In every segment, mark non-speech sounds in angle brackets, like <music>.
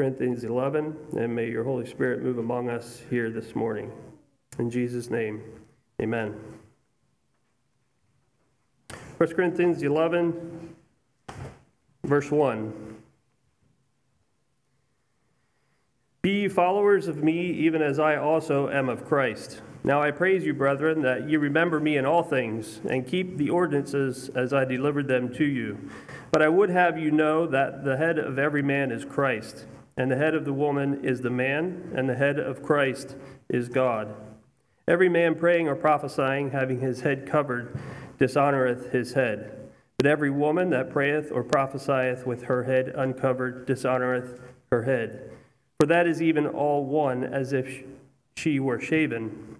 Corinthians 11, and may your Holy Spirit move among us here this morning. In Jesus' name, amen. 1 Corinthians 11, verse 1. Be followers of me, even as I also am of Christ. Now I praise you, brethren, that ye remember me in all things, and keep the ordinances as I delivered them to you. But I would have you know that the head of every man is Christ, and the head of the woman is the man, and the head of Christ is God. Every man praying or prophesying, having his head covered, dishonoreth his head. But every woman that prayeth or prophesieth with her head uncovered dishonoreth her head. For that is even all one, as if she were shaven.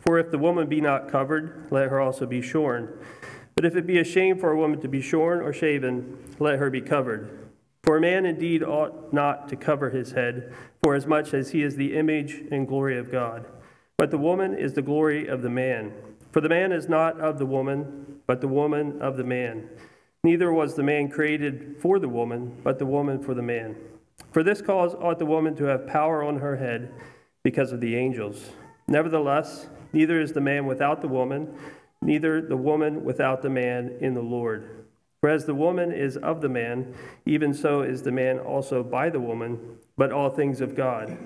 For if the woman be not covered, let her also be shorn. But if it be a shame for a woman to be shorn or shaven, let her be covered. For a man indeed ought not to cover his head, for as much as he is the image and glory of God. But the woman is the glory of the man. For the man is not of the woman, but the woman of the man. Neither was the man created for the woman, but the woman for the man. For this cause ought the woman to have power on her head because of the angels. Nevertheless, neither is the man without the woman, neither the woman without the man in the Lord. For as the woman is of the man, even so is the man also by the woman, but all things of God.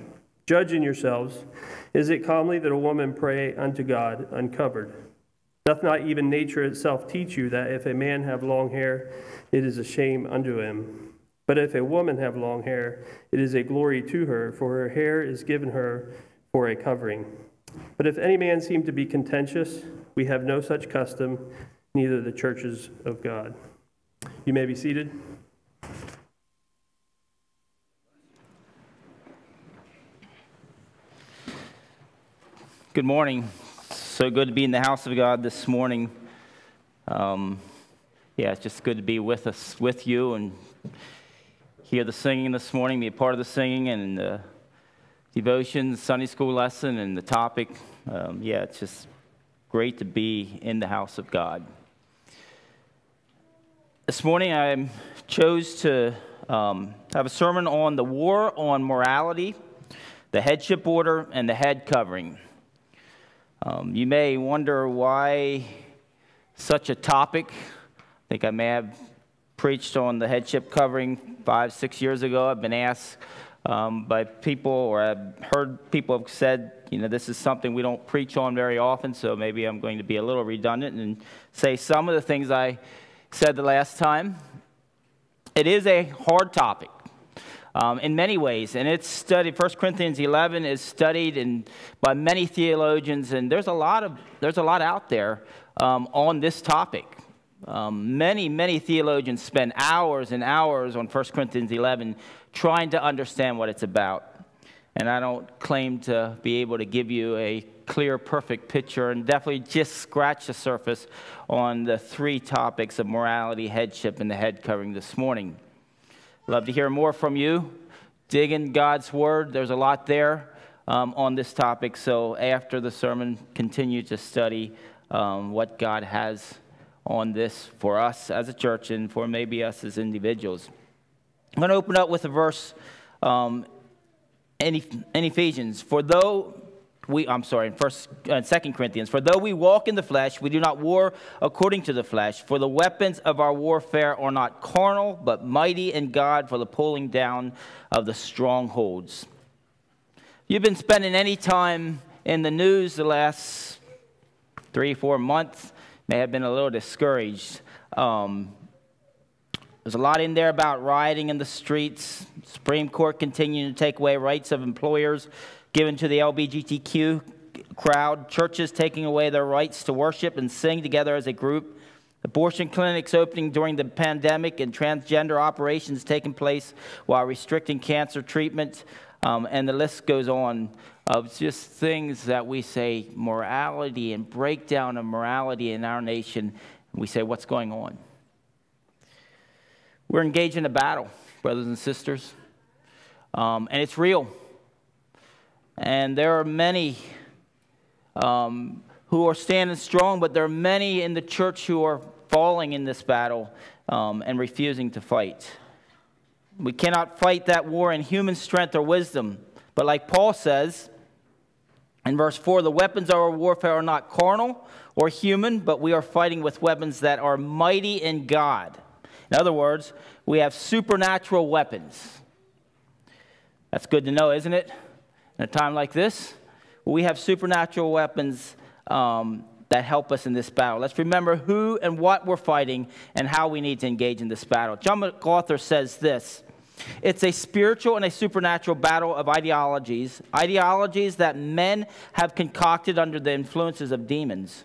Judge in yourselves, is it comely that a woman pray unto God uncovered? Doth not even nature itself teach you that if a man have long hair, it is a shame unto him? But if a woman have long hair, it is a glory to her, for her hair is given her for a covering. But if any man seem to be contentious, we have no such custom, neither the churches of God. You may be seated. Good morning. So good to be in the house of God this morning. Um, yeah, it's just good to be with us, with you, and hear the singing this morning, be a part of the singing and the devotion, Sunday school lesson, and the topic. Um, yeah, it's just great to be in the house of God. This morning, I chose to um, have a sermon on the war on morality, the headship order, and the head covering. Um, you may wonder why such a topic. I think I may have preached on the headship covering five, six years ago. I've been asked um, by people, or I've heard people have said, you know, this is something we don't preach on very often, so maybe I'm going to be a little redundant and say some of the things I said the last time. It is a hard topic. Um, in many ways. And it's studied, 1 Corinthians 11 is studied in, by many theologians, and there's a lot, of, there's a lot out there um, on this topic. Um, many, many theologians spend hours and hours on 1 Corinthians 11 trying to understand what it's about. And I don't claim to be able to give you a clear, perfect picture, and definitely just scratch the surface on the three topics of morality, headship, and the head covering this morning. Love to hear more from you. Dig in God's Word, there's a lot there um, on this topic. So after the sermon, continue to study um, what God has on this for us as a church and for maybe us as individuals. I'm going to open up with a verse um, in, in Ephesians. For though we, I'm sorry, in First, uh, Second Corinthians. For though we walk in the flesh, we do not war according to the flesh. For the weapons of our warfare are not carnal, but mighty in God for the pulling down of the strongholds. You've been spending any time in the news the last three, four months may have been a little discouraged. Um, there's a lot in there about rioting in the streets, Supreme Court continuing to take away rights of employers given to the LBGTQ crowd, churches taking away their rights to worship and sing together as a group, abortion clinics opening during the pandemic, and transgender operations taking place while restricting cancer treatment, um, and the list goes on of just things that we say morality and breakdown of morality in our nation. We say, what's going on? We're engaged in a battle, brothers and sisters, um, and it's real. And there are many um, who are standing strong, but there are many in the church who are falling in this battle um, and refusing to fight. We cannot fight that war in human strength or wisdom. But like Paul says in verse 4, the weapons of our warfare are not carnal or human, but we are fighting with weapons that are mighty in God. In other words, we have supernatural weapons. That's good to know, isn't it? In a time like this, we have supernatural weapons um, that help us in this battle. Let's remember who and what we're fighting and how we need to engage in this battle. John MacArthur says this it's a spiritual and a supernatural battle of ideologies, ideologies that men have concocted under the influences of demons.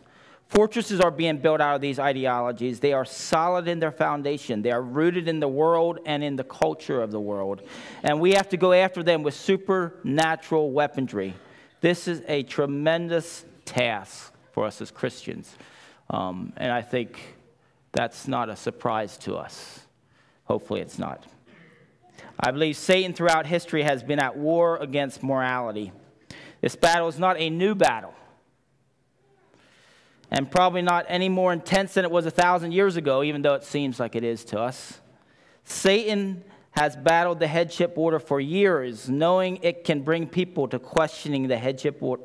Fortresses are being built out of these ideologies. They are solid in their foundation. They are rooted in the world and in the culture of the world. And we have to go after them with supernatural weaponry. This is a tremendous task for us as Christians. Um, and I think that's not a surprise to us. Hopefully, it's not. I believe Satan throughout history has been at war against morality. This battle is not a new battle, and probably not any more intense than it was a thousand years ago, even though it seems like it is to us. Satan has battled the headship order for years, knowing it can bring people to questioning the headship order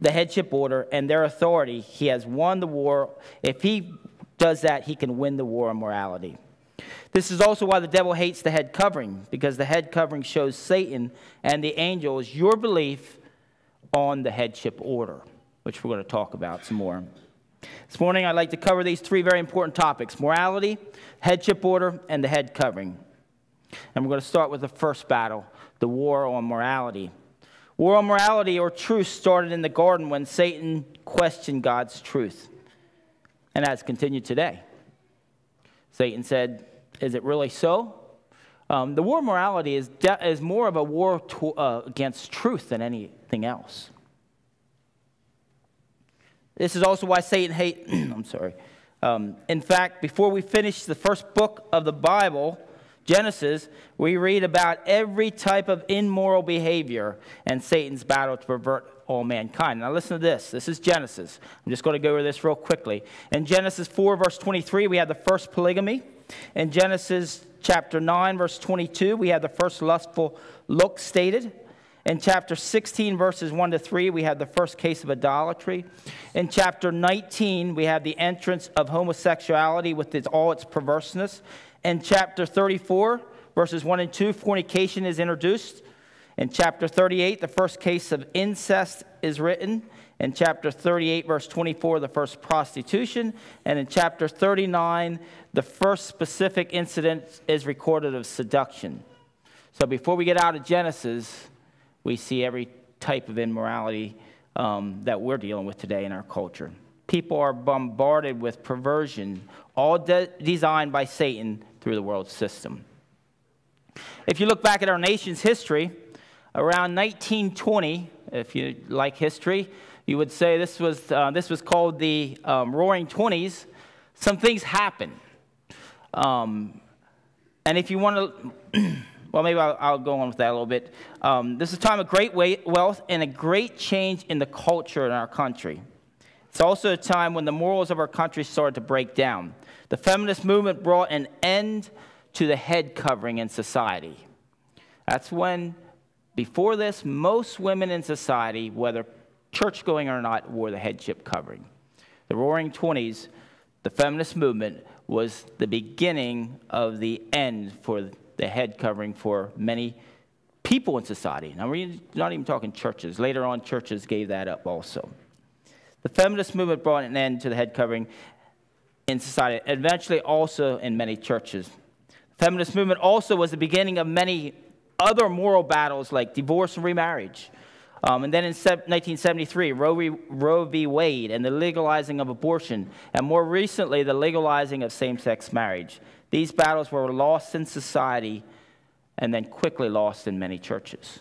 the headship order and their authority, he has won the war. If he does that, he can win the war on morality. This is also why the devil hates the head covering, because the head covering shows Satan and the angels your belief on the headship order, which we're going to talk about some more. This morning, I'd like to cover these three very important topics morality, headship order, and the head covering. And we're going to start with the first battle the war on morality. War on morality or truth started in the garden when Satan questioned God's truth, and has continued today. Satan said, Is it really so? Um, the war of morality is, de- is more of a war to, uh, against truth than anything else. This is also why Satan hates, <clears throat> I'm sorry. Um, in fact, before we finish the first book of the Bible, Genesis, we read about every type of immoral behavior and Satan's battle to pervert all mankind. Now, listen to this. This is Genesis. I'm just going to go over this real quickly. In Genesis 4, verse 23, we have the first polygamy. In Genesis chapter 9, verse 22, we have the first lustful look stated. In chapter 16, verses 1 to 3, we have the first case of idolatry. In chapter 19, we have the entrance of homosexuality with its, all its perverseness. In chapter 34, verses 1 and 2, fornication is introduced. In chapter 38, the first case of incest is written. In chapter 38, verse 24, the first prostitution. And in chapter 39, the first specific incident is recorded of seduction. So before we get out of Genesis, we see every type of immorality um, that we're dealing with today in our culture. People are bombarded with perversion, all de- designed by Satan through the world system. If you look back at our nation's history, around 1920, if you like history, you would say this was, uh, this was called the um, Roaring Twenties. Some things happened. Um, and if you want <clears throat> to, well, maybe I'll, I'll, go on with that a little bit. Um, this is a time of great wealth and a great change in the culture in our country. It's also a time when the morals of our country started to break down. The feminist movement brought an end to the head covering in society. That's when, before this, most women in society, whether church going or not, wore the headship covering. The Roaring Twenties, the feminist movement, was the beginning of the end for the head covering for many people in society. Now, we're not even talking churches. Later on, churches gave that up also. The feminist movement brought an end to the head covering in society, eventually also in many churches. The feminist movement also was the beginning of many other moral battles like divorce and remarriage. Um, and then in 1973, Roe v. Roe v. Wade and the legalizing of abortion, and more recently, the legalizing of same sex marriage. These battles were lost in society and then quickly lost in many churches.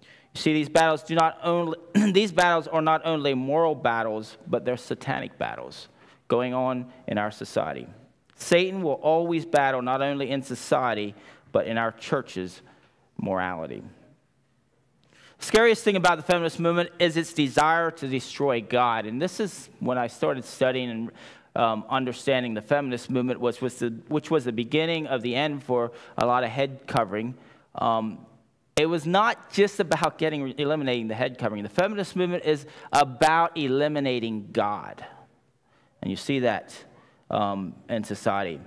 You see, these battles do not only <clears throat> these battles are not only moral battles, but they're satanic battles going on in our society. Satan will always battle not only in society, but in our churches' morality. The scariest thing about the feminist movement is its desire to destroy God. And this is when I started studying and um, understanding the feminist movement, was, was the, which was the beginning of the end for a lot of head covering. Um, it was not just about getting eliminating the head covering. The feminist movement is about eliminating God, and you see that um, in society.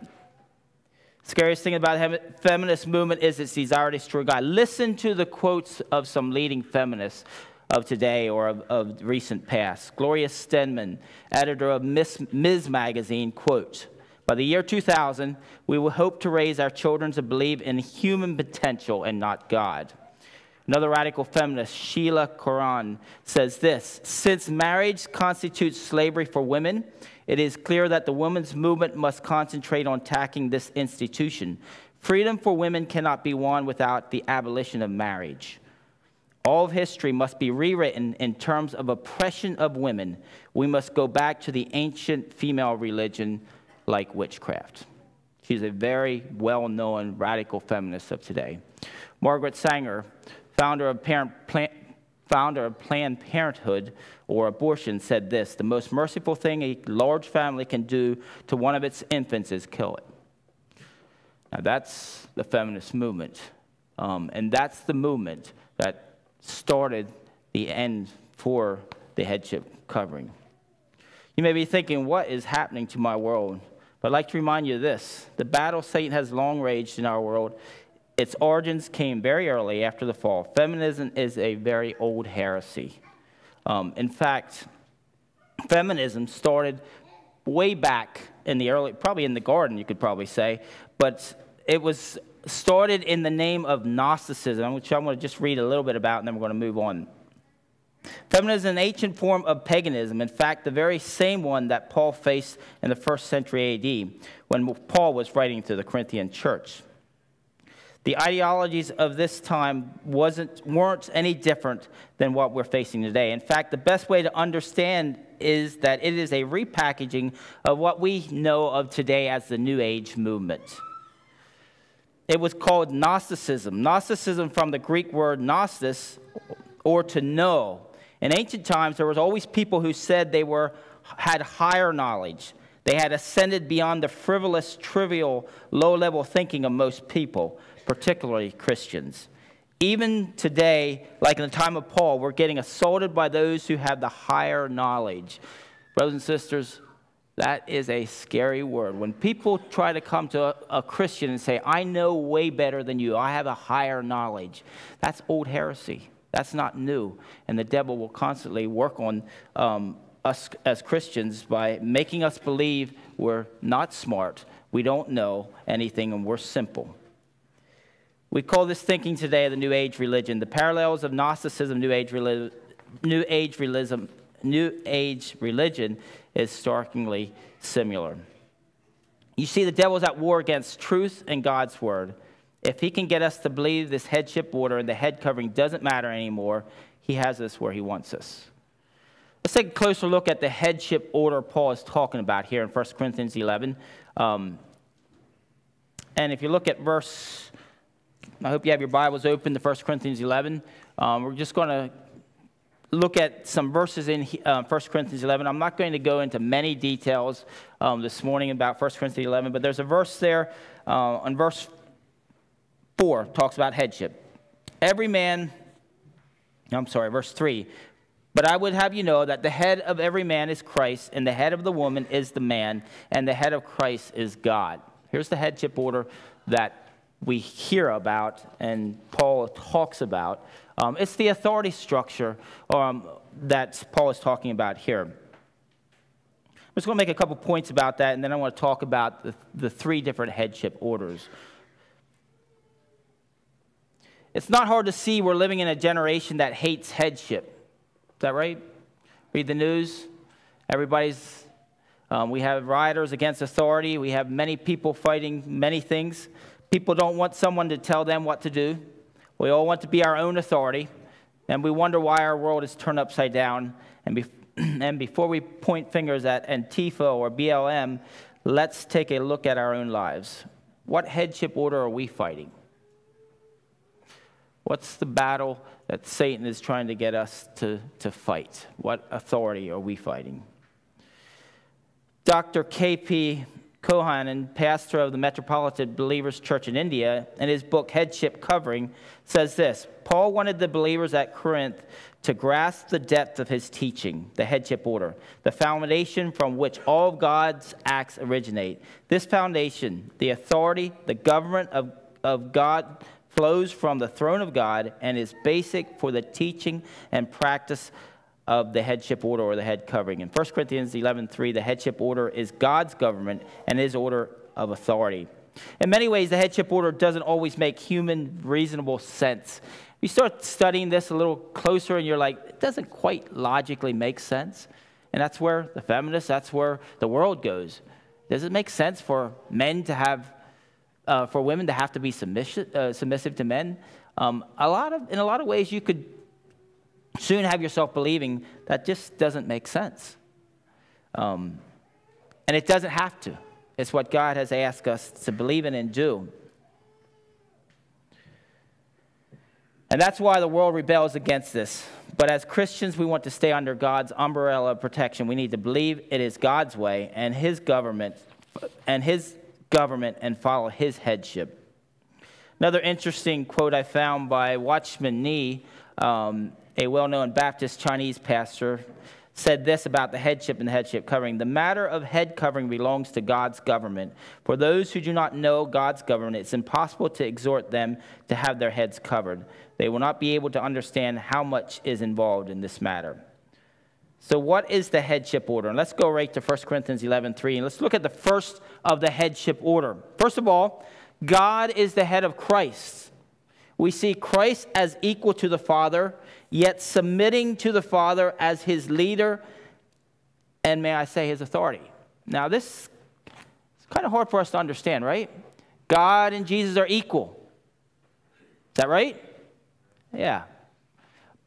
Scariest thing about the feminist movement is its desire to destroy God. Listen to the quotes of some leading feminists of today or of, of recent past. Gloria Steinem, editor of Ms. Magazine, quote, by the year 2000, we will hope to raise our children to believe in human potential and not God. Another radical feminist, Sheila Cronan, says this Since marriage constitutes slavery for women, it is clear that the women's movement must concentrate on attacking this institution. Freedom for women cannot be won without the abolition of marriage. All of history must be rewritten in terms of oppression of women. We must go back to the ancient female religion like witchcraft. She's a very well known radical feminist of today. Margaret Sanger, founder of, Parent, Plan, founder of Planned Parenthood or abortion, said this The most merciful thing a large family can do to one of its infants is kill it. Now, that's the feminist movement. Um, and that's the movement that started the end for the headship covering. You may be thinking, what is happening to my world? But I'd like to remind you of this the battle Satan has long raged in our world. Its origins came very early after the fall. Feminism is a very old heresy. Um, in fact, feminism started way back in the early, probably in the garden, you could probably say, but it was started in the name of Gnosticism, which I'm going to just read a little bit about, and then we're going to move on. Feminism is an ancient form of paganism, in fact, the very same one that Paul faced in the first century AD when Paul was writing to the Corinthian church. The ideologies of this time wasn't, weren't any different than what we're facing today. In fact, the best way to understand is that it is a repackaging of what we know of today as the New Age movement. It was called Gnosticism. Gnosticism from the Greek word gnostis, or to know. In ancient times, there was always people who said they were, had higher knowledge. They had ascended beyond the frivolous, trivial, low level thinking of most people, particularly Christians. Even today, like in the time of Paul, we're getting assaulted by those who have the higher knowledge. Brothers and sisters, that is a scary word. When people try to come to a, a, Christian and say, I know way better than you, I have a higher knowledge, that's old heresy. That's not new. And the devil will constantly work on um, us as Christians by making us believe we're not smart, we don't know anything, and we're simple. We call this thinking today the New Age religion. The parallels of Gnosticism, New Age, New Age religion, New Age religion is starkly similar. You see, the devil's at war against truth and God's word. If he can get us to believe this headship order and the head covering doesn't matter anymore, he has us where he wants us. Let's take a closer look at the headship order Paul is talking about here in 1 Corinthians 11. Um, and if you look at verse, I hope you have your Bibles open to 1 Corinthians 11. Um, we're just going to look at some verses in uh, 1 Corinthians 11. I'm not going to go into many details um, this morning about 1 Corinthians 11, but there's a verse there uh, on verse 4 talks about headship. Every man, I'm sorry, verse 3. But I would have you know that the head of every man is Christ, and the head of the woman is the man, and the head of Christ is God. Here's the headship order that we hear about and Paul talks about. Um, it's the authority structure um, that Paul is talking about here. I'm just going to make a couple points about that, and then I want to talk about the, the three different headship orders. It's not hard to see we're living in a generation that hates headship. Is that right? Read the news. Everybody's, um, we have rioters against authority. We have many people fighting many things. People don't want someone to tell them what to do. We all want to be our own authority, and we wonder why our world is turned upside down. And, be- <clears throat> and before we point fingers at Antifa or BLM, let's take a look at our own lives. What headship order are we fighting? What's the battle that Satan is trying to get us to, to fight? What authority are we fighting? Dr. K.P. Yohannan, pastor of the Metropolitan Believers Church in India, in his book Headship Covering, says this Paul wanted the believers at Corinth to grasp the depth of his teaching, the headship order, the foundation from which all of God's acts originate. This foundation, the authority, the government of, of God, flows from the throne of God and is basic for the teaching and practice of the headship order or the head covering. In 1 Corinthians 11:3, the headship order is God's government and his order of authority. In many ways, the headship order doesn't always make human reasonable sense. You start studying this a little closer and you're like, it doesn't quite logically make sense. And that's where the feminists, that's where the world goes. Does it make sense for men to have, uh, for women to have to be submissive, uh, submissive to men? Um, a lot of, in a lot of ways, you could soon have yourself believing that just doesn't make sense. Um, and it doesn't have to. It's what God has asked us to believe in and do. And that's why the world rebels against this. But as Christians, we want to stay under God's umbrella of protection. We need to believe it is God's way and his government and his government and follow his headship. Another interesting quote I found by Watchman Nee um, a well known Baptist Chinese pastor, said this about the headship and the headship covering. The matter of head covering belongs to God's government. For those who do not know God's government, it's impossible to exhort them to have their heads covered. They will not be able to understand how much is involved in this matter. So, what is the headship order? And let's go right to 1 Corinthians 11 3, and let's look at the first of the headship order. First of all, God is the head of Christ. We see Christ as equal to the Father yet submitting to the Father as his leader and, may I say, his authority. Now, this is kind of hard for us to understand, right? God and Jesus are equal. Is that right? Yeah.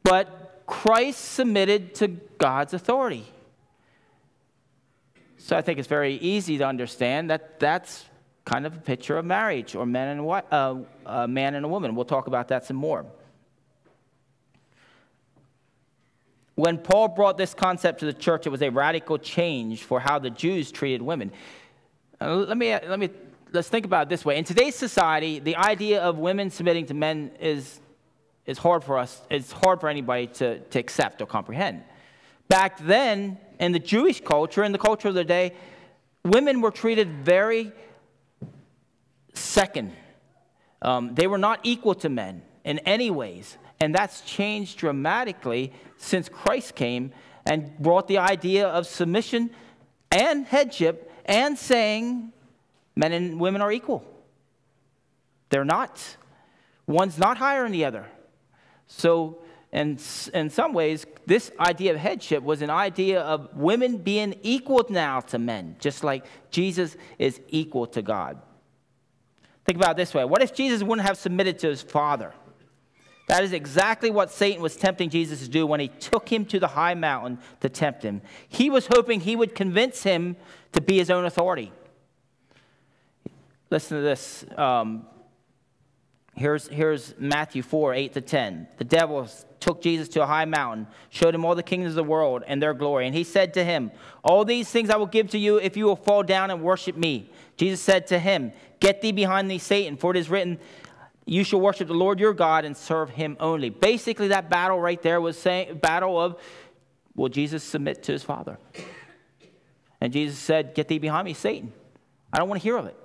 But Christ submitted to God's authority. So I think it's very easy to understand that that's kind of a picture of marriage or man and uh, a man and a woman. We'll talk about that some more. When Paul brought this concept to the church, it was a radical change for how the Jews treated women. Uh, let, me, let me, let's think about it this way. In today's society, the idea of women submitting to men is, is hard for us, it's hard for anybody to, to accept or comprehend. Back then, in the Jewish culture, in the culture of the day, women were treated very second. Um, they were not equal to men in any ways. And that's changed dramatically since Christ came and brought the idea of submission and headship and saying men and women are equal. They're not. One's not higher than the other. So, in, in some ways, this idea of headship was an idea of women being equal now to men, just like Jesus is equal to God. Think about it this way what if Jesus wouldn't have submitted to his Father? That is exactly what Satan was tempting Jesus to do when he took him to the high mountain to tempt him. He was hoping he would convince him to be his own authority. Listen to this. Um, here's, here's Matthew 4 8 to 10. The devil took Jesus to a high mountain, showed him all the kingdoms of the world and their glory. And he said to him, All these things I will give to you if you will fall down and worship me. Jesus said to him, Get thee behind thee, Satan, for it is written, you shall worship the Lord your God and serve him only. Basically, that battle right there was saying battle of will Jesus submit to his father? And Jesus said, Get thee behind me, Satan. I don't want to hear of it.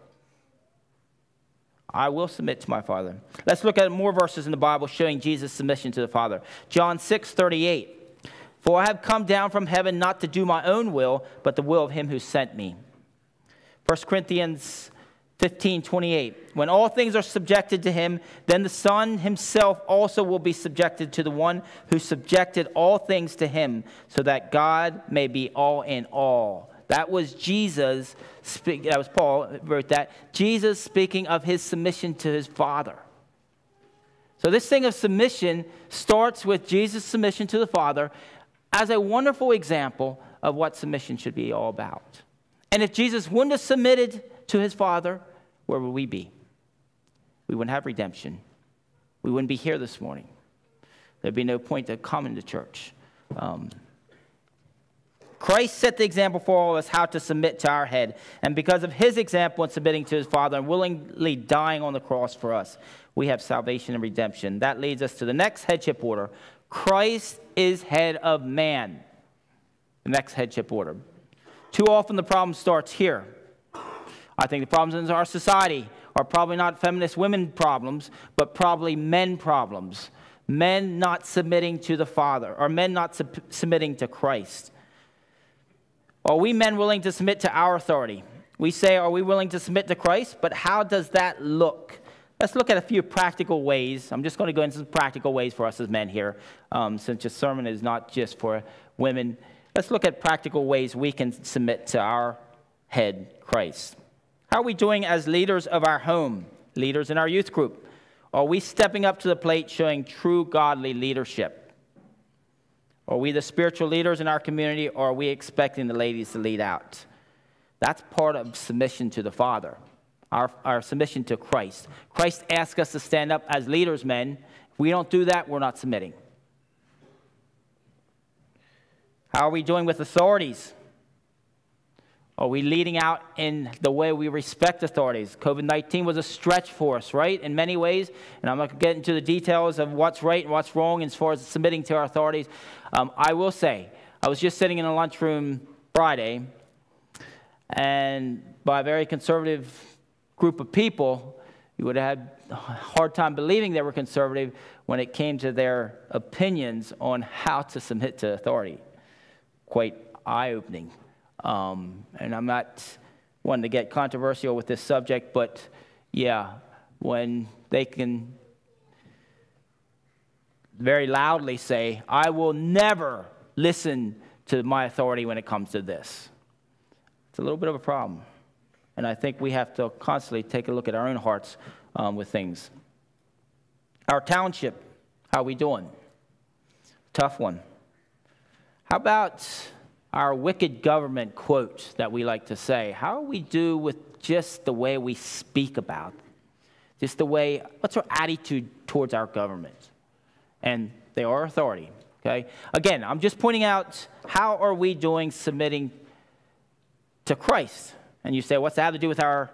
I will submit to my Father. Let's look at more verses in the Bible showing Jesus' submission to the Father. John 6 38. For I have come down from heaven not to do my own will, but the will of him who sent me. 1 Corinthians 15, 28. When all things are subjected to him, then the Son himself also will be subjected to the one who subjected all things to him, so that God may be all in all. That was Jesus, speak, that was Paul wrote that. Jesus speaking of his submission to his Father. So, this thing of submission starts with Jesus' submission to the Father as a wonderful example of what submission should be all about. And if Jesus wouldn't have submitted to his Father, where would we be? We wouldn't have redemption. We wouldn't be here this morning. There'd be no point to coming to church. Um, Christ set the example for all of us how to submit to our head. And because of his example in submitting to his Father and willingly dying on the cross for us, we have salvation and redemption. That leads us to the next headship order Christ is head of man. The next headship order. Too often the problem starts here. I think the problems in our society are probably not feminist women problems, but probably men problems. Men not submitting to the Father, or men not sub- submitting to Christ. Are we men willing to submit to our authority? We say, are we willing to submit to Christ? But how does that look? Let's look at a few practical ways. I'm just going to go into some practical ways for us as men here, um, since this sermon is not just for women. Let's look at practical ways we can submit to our head, Christ. How are we doing as leaders of our home, leaders in our youth group? Are we stepping up to the plate showing true godly leadership? Are we the spiritual leaders in our community, or are we expecting the ladies to lead out? That's part of submission to the Father, our, our submission to Christ. Christ asks us to stand up as leaders, men. If we don't do that, we're not submitting. How are we doing with authorities? Are we leading out in the way we respect authorities? COVID 19 was a stretch for us, right, in many ways. And I'm not going to get into the details of what's right and what's wrong as far as submitting to our authorities. Um, I will say, I was just sitting in a lunchroom Friday, and by a very conservative group of people, you would have had a hard time believing they were conservative when it came to their opinions on how to submit to authority. Quite eye opening. Um, and I'm not wanting to get controversial with this subject, but yeah, when they can very loudly say, I will never listen to my authority when it comes to this. It's a little bit of a problem. And I think we have to constantly take a look at our own hearts um, with things. Our township, how are we doing? Tough one. How about our wicked government quote that we like to say. How we do with just the way we speak about, just the way, what's our attitude towards our government? And they are authority, okay? Again, I'm just pointing out how are we doing submitting to Christ? And you say, what's that have to do with our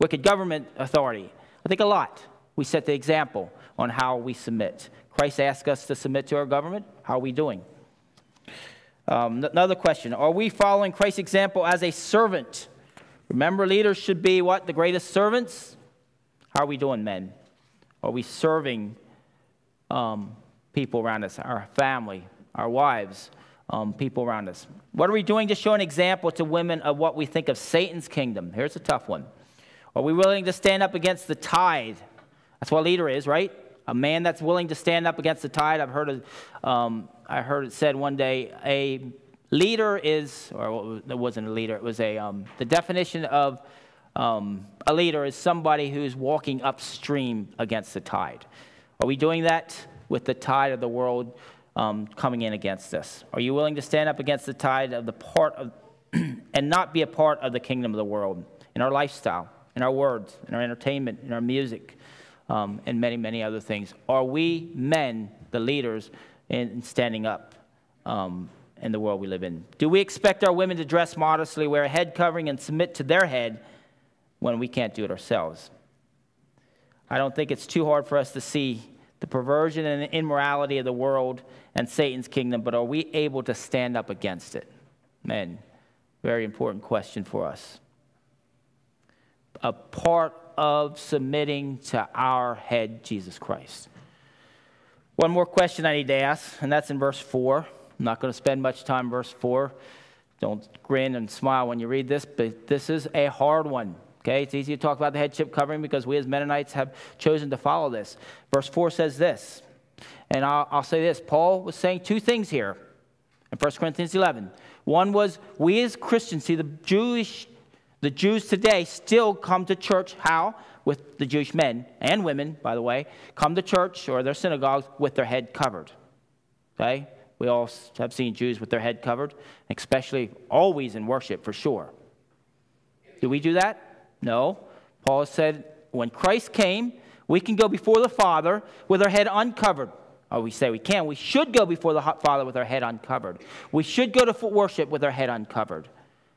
wicked government authority? I think a lot. We set the example on how we submit. Christ asked us to submit to our government. How are we doing? Um, another question Are we following Christ's example as a servant? Remember, leaders should be what? The greatest servants? How are we doing, men? Are we serving um, people around us, our family, our wives, um, people around us? What are we doing to show an example to women of what we think of Satan's kingdom? Here's a tough one. Are we willing to stand up against the tide? That's what a leader is, right? A man that's willing to stand up against the tide. I've heard of, um, I heard it said one day, a leader is, or it wasn't a leader, it was a, um, the definition of um, a leader is somebody who's walking upstream against the tide. Are we doing that with the tide of the world um, coming in against us? Are you willing to stand up against the tide of the part of, <clears throat> and not be a part of the kingdom of the world in our lifestyle, in our words, in our entertainment, in our music, um, and many, many other things? Are we men, the leaders, in standing up um, in the world we live in? Do we expect our women to dress modestly, wear a head covering, and submit to their head when we can't do it ourselves? I don't think it's too hard for us to see the perversion and immorality of the world and Satan's kingdom, but are we able to stand up against it? Men, very important question for us. A part of submitting to our head, Jesus Christ. One more question I need to ask, and that's in verse 4. I'm not going to spend much time verse 4. Don't grin and smile when you read this, but this is a hard one. Okay, it's easy to talk about the headship covering because we as Mennonites have chosen to follow this. Verse 4 says this, and I'll, I'll say this Paul was saying two things here in 1 Corinthians 11. One was we as Christians see the Jewish, the Jews today still come to church. How? With the Jewish men and women, by the way, come to church or their synagogues with their head covered. Okay? We all have seen Jews with their head covered, especially always in worship for sure. Do we do that? No. Paul said when Christ came, we can go before the Father with our head uncovered. or we say we can, we should go before the Father with our head uncovered. We should go to worship with our head uncovered,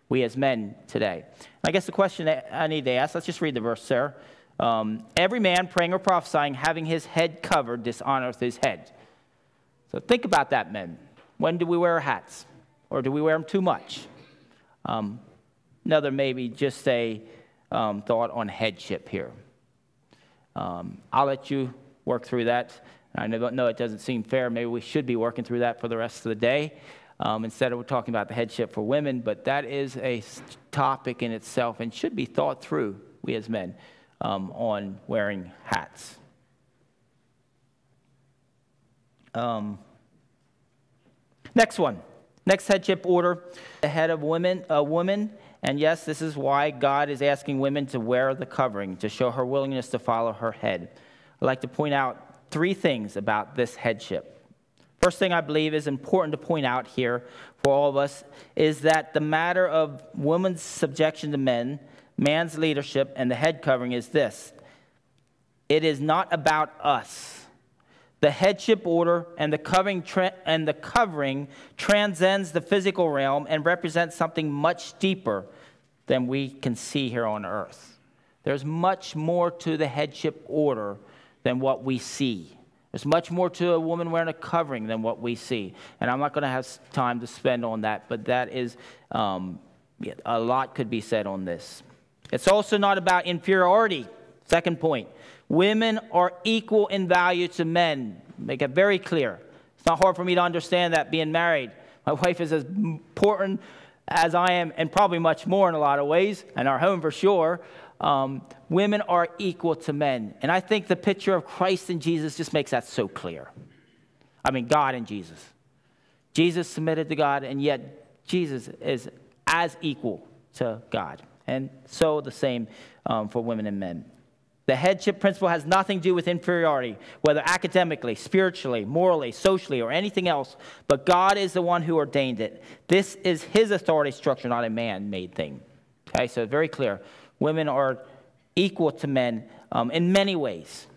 we as men today. I guess the question I need to ask, let's just read the verse there. Um, every man praying or prophesying, having his head covered, dishonors his head. So think about that, men. When do we wear hats? Or do we wear them too much? Um, another maybe just a um, thought on headship here. Um, I'll let you work through that. I know it doesn't seem fair. Maybe we should be working through that for the rest of the day um, instead of talking about the headship for women, but that is a topic in itself and should be thought through, we as men, um, on wearing hats. Um, next one. Next headship order, the head of women, a woman, and yes, this is why God is asking women to wear the covering, to show her willingness to follow her head. I'd like to point out three things about this headship. First thing I believe is important to point out here for all of us is that the matter of woman's subjection to men, man's leadership, and the head covering is this it is not about us. The headship order and the covering, tra- and the covering transcends the physical realm and represents something much deeper than we can see here on earth. There's much more to the headship order than what we see. There's much more to a woman wearing a covering than what we see. And I'm not going to have time to spend on that, but that is um, a lot could be said on this. It's also not about inferiority. Second point women are equal in value to men. Make it very clear. It's not hard for me to understand that being married. My <laughs> wife is as important as I am, and probably much more in a lot of ways, and our home for sure um, women are equal to men. And I think the picture of Christ and Jesus just makes that so clear. I mean, God and Jesus. Jesus submitted to God, and yet Jesus is as equal to God. And so the same um, for women and men. The headship principle has nothing to do with inferiority, whether academically, spiritually, morally, socially, or anything else, but God is the one who ordained it. This is his authority structure, not a man made thing. Okay, so very clear. Women are equal to men um, in many ways.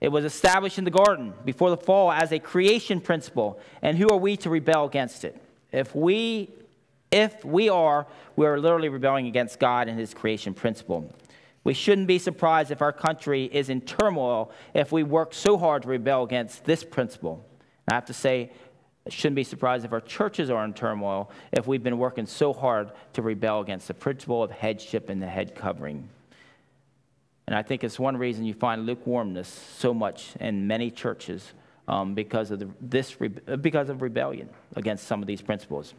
It was established in the garden before the fall as a creation principle. And who are we to rebel against it? If we, if we are, we are literally rebelling against God and his creation principle. We shouldn't be surprised if our country is in turmoil if we work so hard to rebel against this principle. And I have to say, shouldn't be surprised if our churches are in turmoil if we've been working so hard to rebel against the principle of headship and the head covering. And I think it's one reason you find lukewarmness so much in many churches um, because, of the, this, because of rebellion against some of these principles.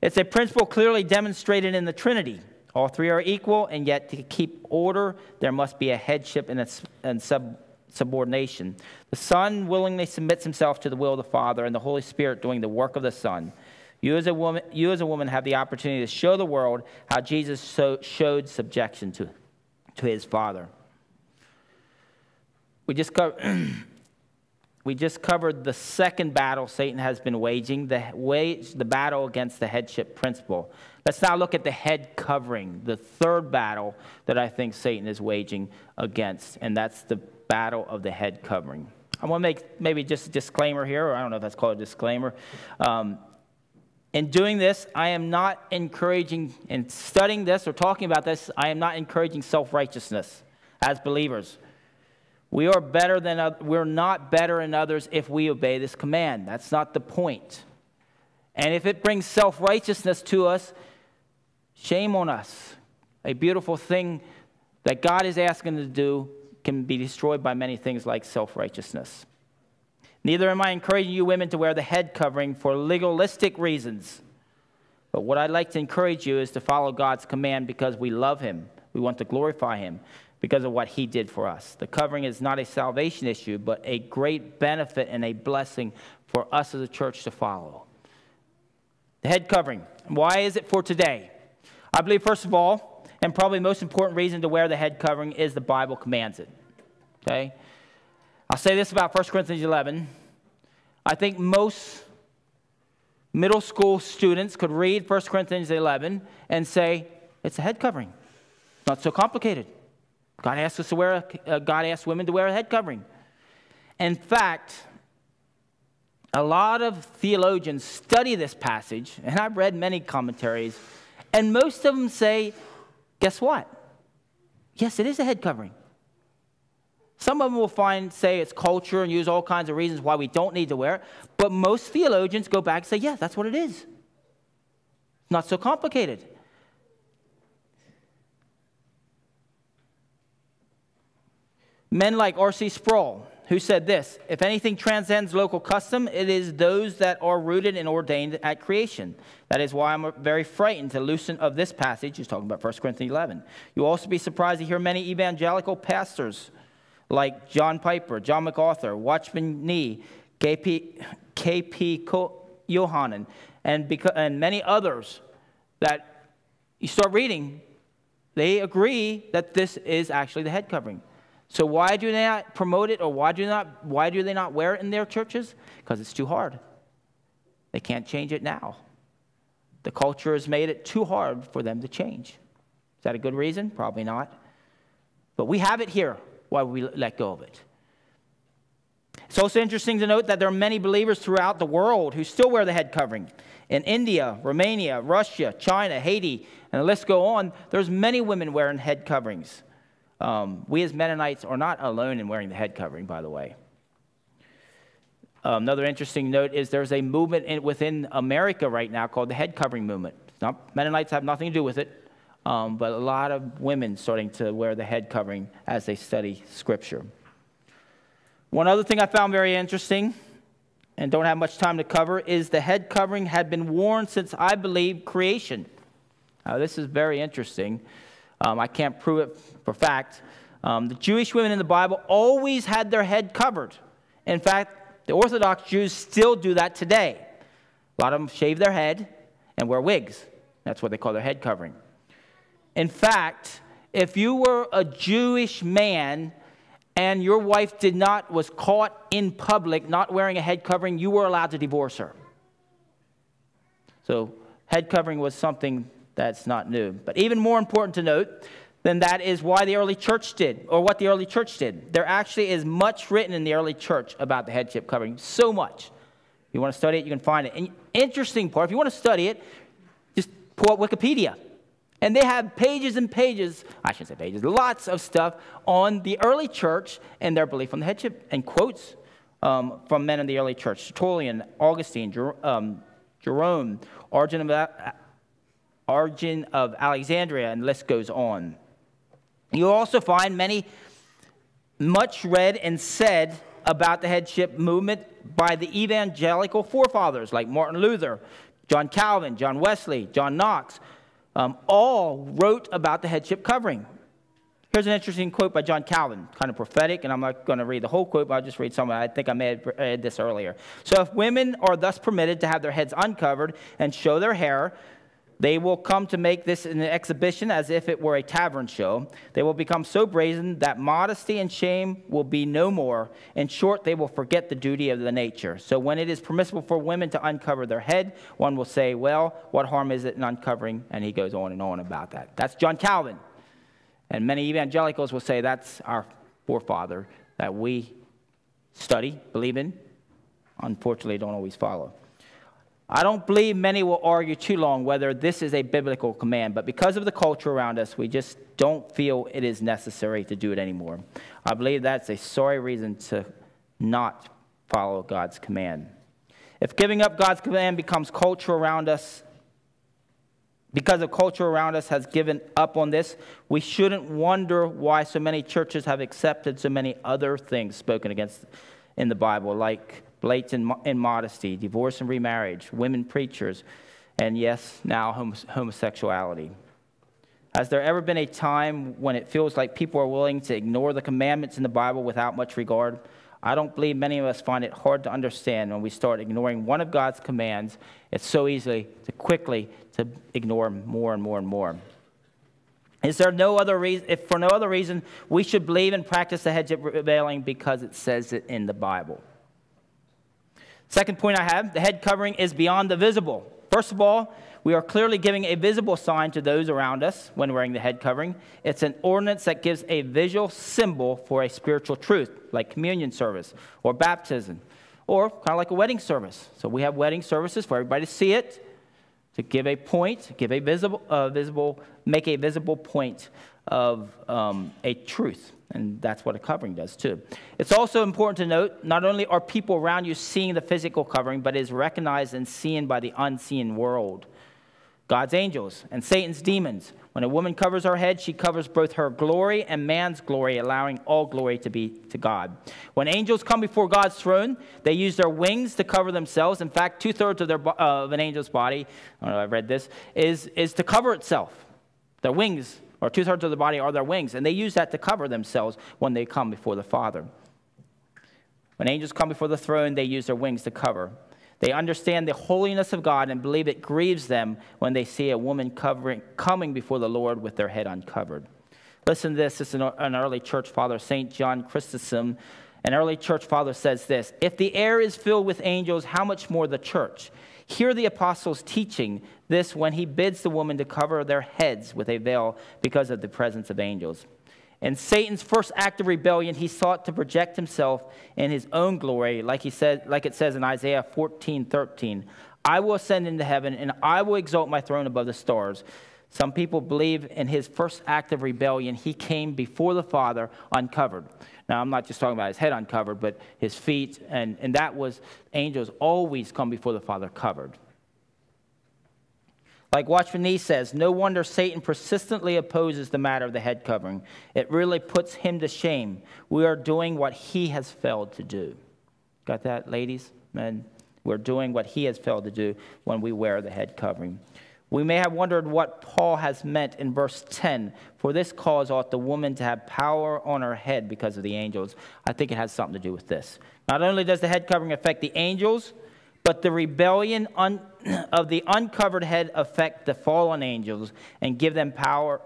It's a principle clearly demonstrated in the Trinity. All three are equal, and yet to keep order, there must be a headship and, a, and sub, subordination. The Son willingly submits himself to the will of the Father, and the Holy Spirit doing the work of the Son. You as a woman, you as a woman have the opportunity to show the world how Jesus so, showed subjection to, to his Father. We just, co- <clears throat> we just covered the second battle Satan has been waging, the, wage, the battle against the headship principle. Let's now look at the head covering, the third battle that I think Satan is waging against, and that's the battle of the head covering. I want to make maybe just a disclaimer here, or I don't know if that's called a disclaimer. Um, in doing this, I am not encouraging, in studying this or talking about this, I am not encouraging self righteousness as believers. We are better than we're not better than others if we obey this command. That's not the point. And if it brings self righteousness to us, shame on us. A beautiful thing that God is asking to do can be destroyed by many things like self righteousness. Neither am I encouraging you women to wear the head covering for legalistic reasons. But what I'd like to encourage you is to follow God's command because we love Him. We want to glorify Him because of what He did for us. The covering is not a salvation issue, but a great benefit and a blessing for us as a church to follow. The head covering. Why is it for today? I believe, first of all, and probably most important reason to wear the head covering is the Bible commands it. Okay? I'll say this about 1 Corinthians 11. I think most middle school students could read 1 Corinthians 11 and say, it's a head covering. Not so complicated. God asks us to wear, uh, God asks women to wear a head covering. In fact, a lot of theologians study this passage, and I've read many commentaries, and most of them say, guess what? Yes, it is a head covering. Some of them will find, say, it's culture and use all kinds of reasons why we don't need to wear it. But most theologians go back and say, yeah, that's what it is. Not so complicated. Men like R.C. Sproul, who said this If anything transcends local custom, it is those that are rooted and ordained at creation. That is why I'm very frightened to loosen of this passage. He's talking about 1 Corinthians 11. You'll also be surprised to hear many evangelical pastors like John Piper, John MacArthur, Watchman Nee, KP, KP Yohannan, and, because, and many others that you start reading, they agree that this is actually the head covering. So why do they not promote it or why do, not, why do they not wear it in their churches? Because it's too hard. They can't change it now. The culture has made it too hard for them to change. Is that a good reason? Probably not. But we have it here. Why would we let go of it? It's also interesting to note that there are many believers throughout the world who still wear the head covering. In India, Romania, Russia, China, Haiti, and the list go on, there's many women wearing head coverings. Um, we as Mennonites are not alone in wearing the head covering, by the way. Another interesting note is there's a movement in, within America right now called the head covering movement. Not, Mennonites have nothing to do with it, um, but a lot of women starting to wear the head covering as they study Scripture. One other thing I found very interesting, and don't have much time to cover, is the head covering had been worn since, I believe, creation. Now, this is very interesting. Um, I can't prove it for fact. Um, the Jewish women in the Bible always had their head covered. In fact, the Orthodox Jews still do that today. A lot of them shave their head and wear wigs. That's what they call their head covering. In fact, if you were a Jewish man and your wife did not was caught in public not wearing a head covering, you were allowed to divorce her. So, head covering was something that's not new. But even more important to note than that is why the early church did, or what the early church did. There actually is much written in the early church about the headship covering, so much. If you want to study it, you can find it. And interesting part, if you want to study it, just pull up Wikipedia. And they have pages and pages, I shouldn't say pages, lots of stuff on the early church and their belief on the headship, and quotes um, from men in the early church Tertullian, Augustine, Jer- um, Jerome, Origen of of Alexandria, and the list goes on. You'll also find many, much read and said about the headship movement by the evangelical forefathers like Martin Luther, John Calvin, John Wesley, John Knox. Um, all wrote about the headship covering. Here's an interesting quote by John Calvin, kind of prophetic, and I'm not going to read the whole quote, but I'll just read some. I think I may have read this earlier. So, if women are thus permitted to have their heads uncovered and show their hair, they will come to make this an exhibition as if it were a tavern show. They will become so brazen that modesty and shame will be no more. In short, they will forget the duty of the nature. So when it is permissible for women to uncover their head, one will say, Well, what harm is it in uncovering? And he goes on and on about that. That's John Calvin. And many evangelicals will say that's our forefather that we study, believe in, unfortunately don't always follow. I don't believe many will argue too long whether this is a biblical command, but because of the culture around us, we just don't feel it is necessary to do it anymore. I believe that's a sorry reason to not follow God's command. If giving up God's command becomes culture around us, because the culture around us has given up on this, we shouldn't wonder why so many churches have accepted so many other things spoken against in the Bible, like blatant immodesty, divorce and remarriage, women preachers, and yes, now homosexuality. Has there ever been a time when it feels like people are willing to ignore the commandments in the Bible without much regard? I don't believe many of us find it hard to understand when we start ignoring one of God's commands. It's so easy to quickly to ignore more and more and more. Is there no other reason, if for no other reason, we should believe and practice the headship veiling because it says it in the Bible? Second point I have the head covering is beyond the visible. First of all, We are clearly giving a visible sign to those around us when wearing the head covering. It's an ordinance that gives a visual symbol for a spiritual truth, like communion service or baptism, or kind of like a wedding service. So we have wedding services for everybody to see it, to give a point, give a visible, uh, visible make a visible point of um, a truth. And that's what a covering does too. It's also important to note not only are people around you seeing the physical covering, but it is recognized and seen by the unseen world. God's angels and Satan's demons. When a woman covers her head, she covers both her glory and man's glory, allowing all glory to be to God. When angels come before God's throne, they use their wings to cover themselves. In fact, two thirds of, their, uh, of an angel's body, I don't know, I've read this, is, is to cover itself. Their wings or two thirds of the body are their wings, and they use that to cover themselves when they come before the Father. When angels come before the throne, they use their wings to cover. They understand the holiness of God and believe it grieves them when they see a woman covering, coming before the Lord with their head uncovered. Listen to this. This is an early church father, St. John Chrysostom. An early church father says this If the air is filled with angels, how much more the church? Hear the apostles teaching this when he bids the woman to cover their heads with a veil because of the presence of angels. In Satan's first act of rebellion, he sought to project himself in his own glory, like, he said, like it says in Isaiah 14 13. I will ascend into heaven, and I will exalt my throne above the stars. Some people believe in his first act of rebellion, he came before the Father uncovered. Now, I'm not just talking about his head uncovered, but his feet, and, and that was angels always come before the Father covered. Like Watchman Nee says, no wonder Satan persistently opposes the matter of the head covering. It really puts him to shame. We are doing what he has failed to do. Got that, ladies? Men? We're doing what he has failed to do when we wear the head covering. We may have wondered what Paul has meant in verse 10. For this cause ought the woman to have power on her head because of the angels. I think it has something to do with this. Not only does the head covering affect the angels, but the rebellion un- <clears throat> of the uncovered head affect the fallen angels and give them power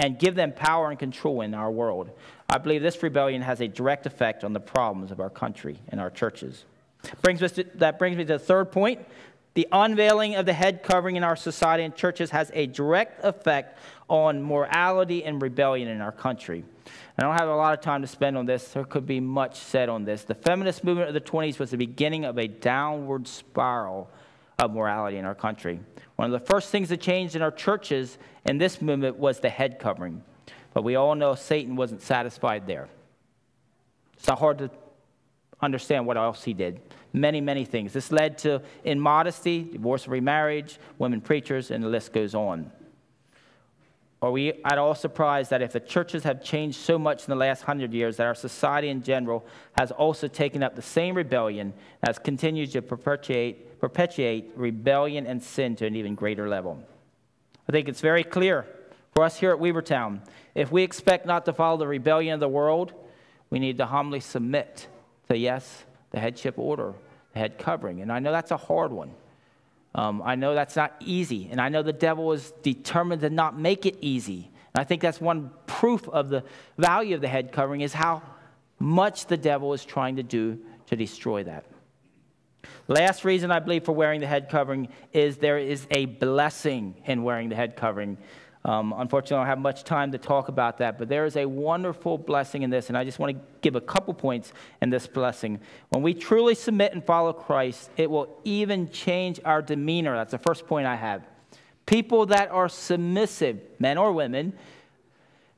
and give them power and control in our world. I believe this rebellion has a direct effect on the problems of our country and our churches. Brings us to, that brings me to the third point the unveiling of the head covering in our society and churches has a direct effect on morality and rebellion in our country. I don't have a lot of time to spend on this. There could be much said on this. The feminist movement of the 20s was the beginning of a downward spiral of morality in our country. One of the first things that changed in our churches in this movement was the head covering. But we all know Satan wasn't satisfied there. It's not hard to understand what else he did many, many things. This led to immodesty, divorce, remarriage, women preachers, and the list goes on. Are we at all surprised that if the churches have changed so much in the last hundred years, that our society in general has also taken up the same rebellion as continues to perpetuate, perpetuate rebellion and sin to an even greater level? I think it's very clear for us here at Weavertown. If we expect not to follow the rebellion of the world, we need to humbly submit to yes, the headship order, the head covering. And I know that's a hard one. Um, I know that's not easy. And I know the devil is determined to not make it easy. And I think that's one proof of the value of the head covering is how much the devil is trying to do to destroy that. Last reason I believe for wearing the head covering is there is a blessing in wearing the head covering. Um, unfortunately, I don't have much time to talk about that, but there is a wonderful blessing in this, and I just want to give a couple points in this blessing. When we truly submit and follow Christ, it will even change our demeanor. That's the first point I have. People that are submissive, men or women,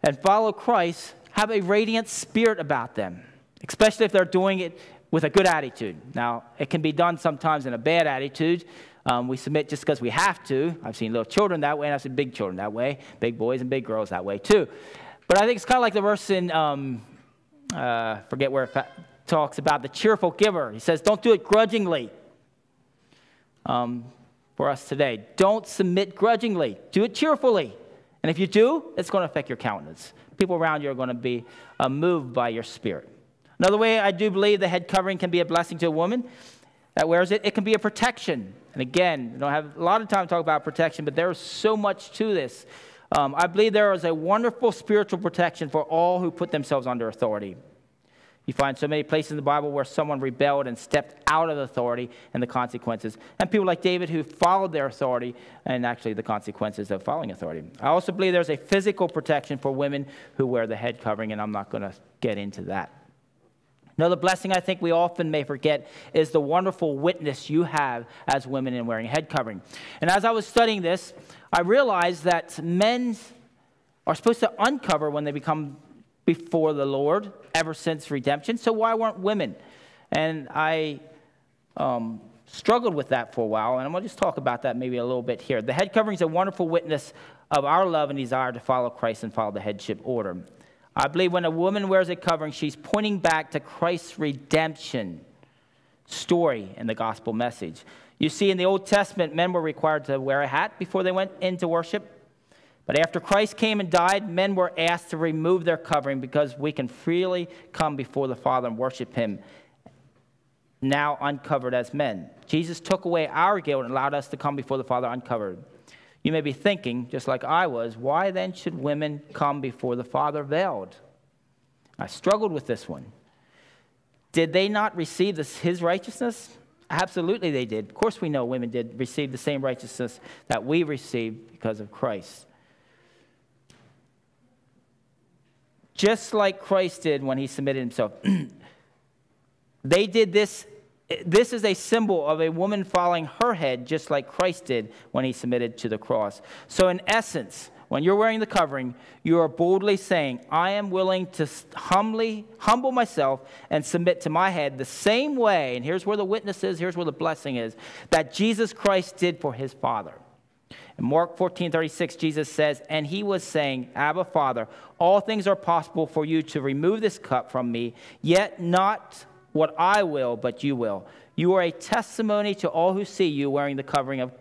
and follow Christ have a radiant spirit about them, especially if they're doing it with a good attitude. Now, it can be done sometimes in a bad attitude. Um, we submit just because we have to. I've seen little children that way, and I've seen big children that way, big boys and big girls that way too. But I think it's kind of like the verse in, um, uh, forget where it talks about the cheerful giver. He says, Don't do it grudgingly. Um, for us today, don't submit grudgingly, do it cheerfully. And if you do, it's going to affect your countenance. People around you are going to be uh, moved by your spirit. Another way I do believe the head covering can be a blessing to a woman that wears it, it can be a protection. And again, I don't have a lot of time to talk about protection, but there's so much to this. Um, I believe there is a wonderful spiritual protection for all who put themselves under authority. You find so many places in the Bible where someone rebelled and stepped out of authority and the consequences. And people like David who followed their authority and actually the consequences of following authority. I also believe there's a physical protection for women who wear the head covering, and I'm not going to get into that. Another blessing I think we often may forget is the wonderful witness you have as women in wearing head covering. And as I was studying this, I realized that men are supposed to uncover when they become before the Lord ever since redemption. So why weren't women? And I um, struggled with that for a while, and I'm going to just talk about that maybe a little bit here. The head covering is a wonderful witness of our love and desire to follow Christ and follow the headship order. I believe when a woman wears a covering, she's pointing back to Christ's redemption story in the gospel message. You see, in the Old Testament, men were required to wear a hat before they went into worship. But after Christ came and died, men were asked to remove their covering because we can freely come before the Father and worship Him, now uncovered as men. Jesus took away our guilt and allowed us to come before the Father uncovered. You may be thinking, just like I was, why then should women come before the Father veiled? I struggled with this one. Did they not receive this, His righteousness? Absolutely, they did. Of course, we know women did receive the same righteousness that we received because of Christ. just like Christ did when he submitted himself. <clears throat> they did this. This is a symbol of a woman following her head, just like Christ did when he submitted to the cross. So, in essence, when you're wearing the covering, you are boldly saying, I am willing to humbly humble myself and submit to my head the same way, and here's where the witness is, here's where the blessing is, that Jesus Christ did for his Father. In Mark 14 36, Jesus says, And he was saying, Abba, Father, all things are possible for you to remove this cup from me, yet not what I will, but you will. You are a testimony to all who see you wearing the covering of,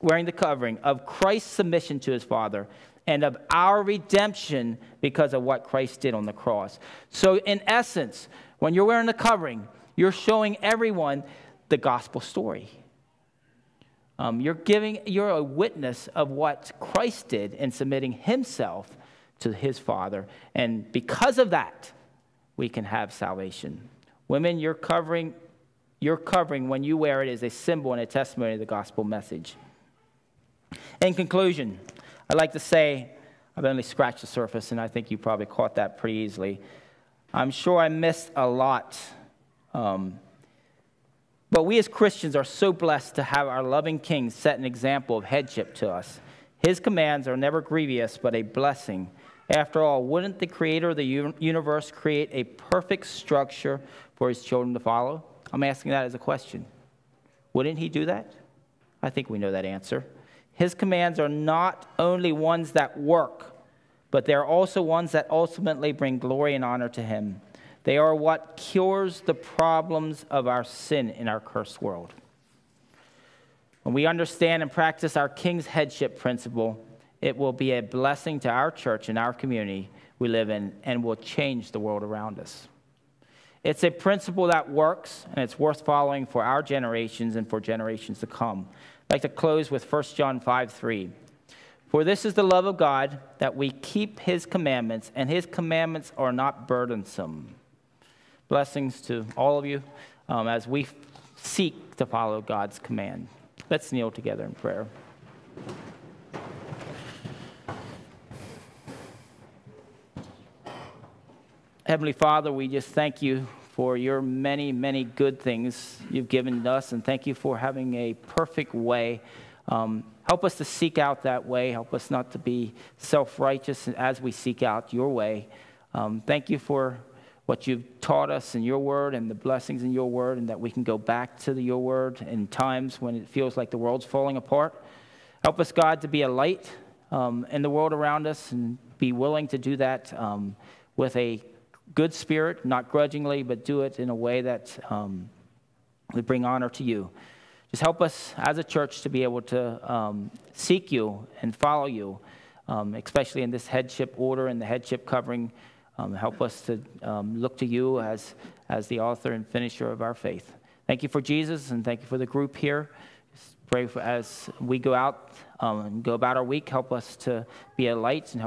wearing the covering of Christ's submission to his Father and of our redemption because of what Christ did on the cross. So, in essence, when you're wearing the covering, you're showing everyone the gospel story. Um, you're giving, you're a witness of what Christ did in submitting himself to his Father. And because of that, we can have salvation. Women, you're covering, you're covering when you wear it is a symbol and a testimony of the gospel message. In conclusion, I'd like to say I've only scratched the surface, and I think you probably caught that pretty easily. I'm sure I missed a lot. Um, but we as Christians are so blessed to have our loving King set an example of headship to us. His commands are never grievous, but a blessing. After all, wouldn't the creator of the universe create a perfect structure for his children to follow? I'm asking that as a question. Wouldn't he do that? I think we know that answer. His commands are not only ones that work, but they're also ones that ultimately bring glory and honor to him. They are what cures the problems of our sin in our cursed world. When we understand and practice our King's headship principle, it will be a blessing to our church and our community we live in and will change the world around us. It's a principle that works and it's worth following for our generations and for generations to come. I'd like to close with 1 John 5 3. For this is the love of God, that we keep his commandments, and his commandments are not burdensome. Blessings to all of you um, as we seek to follow God's command. Let's kneel together in prayer. Heavenly Father, we just thank you for your many, many good things you've given us, and thank you for having a perfect way. Um, help us to seek out that way. Help us not to be self righteous as we seek out your way. Um, thank you for what you've taught us in your word and the blessings in your word, and that we can go back to the, your word in times when it feels like the world's falling apart. Help us, God, to be a light um, in the world around us and be willing to do that um, with a good spirit, not grudgingly, but do it in a way that um, would bring honor to you. Just help us as a church to be able to um, seek you and follow you, um, especially in this headship order and the headship covering. Um, help us to um, look to you as, as the author and finisher of our faith. Thank you for Jesus and thank you for the group here. Just pray for, as we go out um, and go about our week, help us to be a light and help